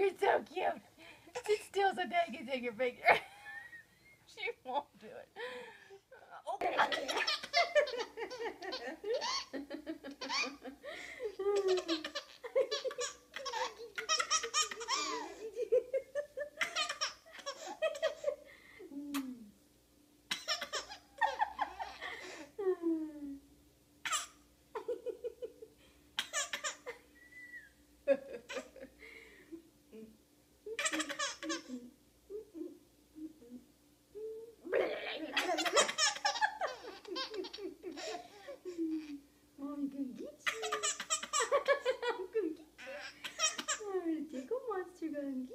You're so cute. She steals a naked in your finger. she won't do it. Really?